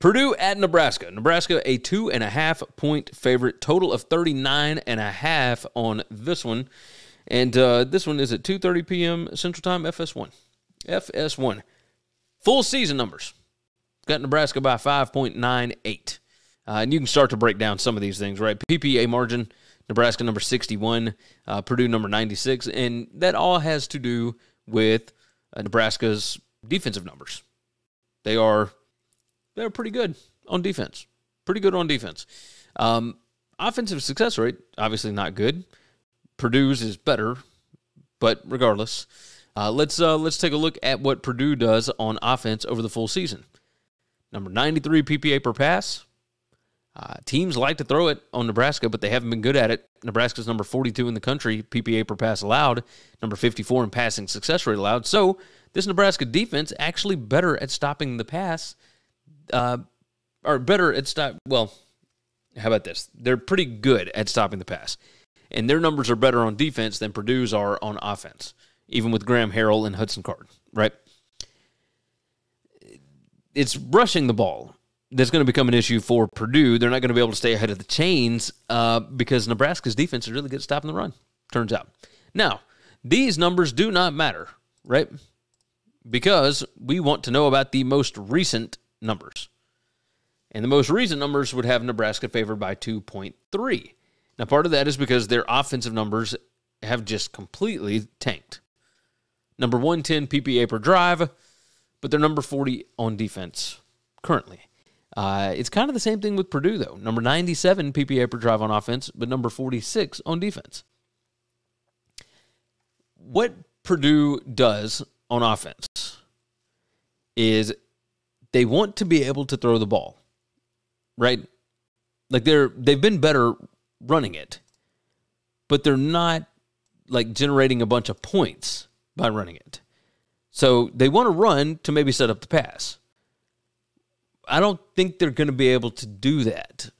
Purdue at Nebraska. Nebraska, a two and a half point favorite, total of 39 and a half on this one. And uh, this one is at 2.30 p.m. Central Time, FS1. FS1. Full season numbers. Got Nebraska by 5.98. Uh, and you can start to break down some of these things, right? PPA margin, Nebraska number 61, uh, Purdue number 96. And that all has to do with uh, Nebraska's defensive numbers. They are they're pretty good on defense. Pretty good on defense. Um, offensive success rate, obviously not good. Purdue's is better, but regardless, uh, let's uh, let's take a look at what Purdue does on offense over the full season. Number 93 PPA per pass. Uh, teams like to throw it on Nebraska, but they haven't been good at it. Nebraska's number 42 in the country, PPA per pass allowed, number 54 in passing success rate allowed. So this Nebraska defense actually better at stopping the pass uh, are better at stop. Well, how about this? They're pretty good at stopping the pass, and their numbers are better on defense than Purdue's are on offense, even with Graham Harrell and Hudson Card. Right? It's rushing the ball that's going to become an issue for Purdue. They're not going to be able to stay ahead of the chains uh, because Nebraska's defense is really good at stopping the run. Turns out. Now, these numbers do not matter, right? Because we want to know about the most recent numbers. And the most recent numbers would have Nebraska favored by 2.3. Now, part of that is because their offensive numbers have just completely tanked. Number 110 PPA per drive, but they're number 40 on defense currently. Uh, it's kind of the same thing with Purdue, though. Number 97 PPA per drive on offense, but number 46 on defense. What Purdue does on offense is they want to be able to throw the ball, right? Like they're they've been better running it, but they're not like generating a bunch of points by running it. So they want to run to maybe set up the pass. I don't think they're going to be able to do that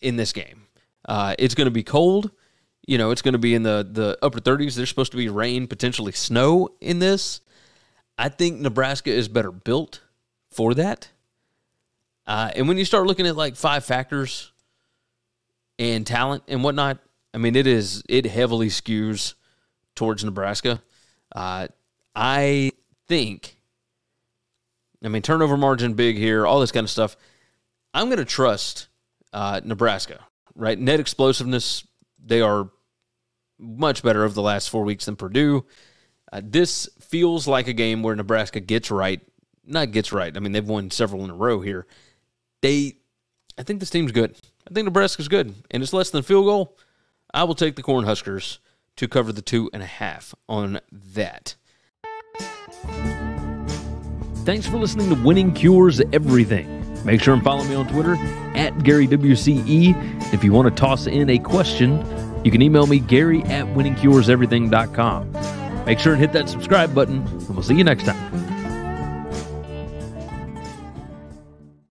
in this game. Uh, it's going to be cold. You know, it's going to be in the the upper 30s. There's supposed to be rain, potentially snow in this. I think Nebraska is better built for that. Uh, and when you start looking at like five factors and talent and whatnot, I mean, it is it heavily skews towards Nebraska. Uh, I think, I mean, turnover margin big here, all this kind of stuff. I'm going to trust uh, Nebraska, right? Net explosiveness, they are much better over the last four weeks than Purdue. Uh, this feels like a game where Nebraska gets right not gets right. I mean, they've won several in a row here. They, I think this team's good. I think Nebraska's good, and it's less than a field goal. I will take the Cornhuskers to cover the two and a half on that. Thanks for listening to Winning Cures Everything. Make sure and follow me on Twitter at GaryWCE. If you want to toss in a question, you can email me, Gary at winningcureseverything.com. Make sure and hit that subscribe button, and we'll see you next time.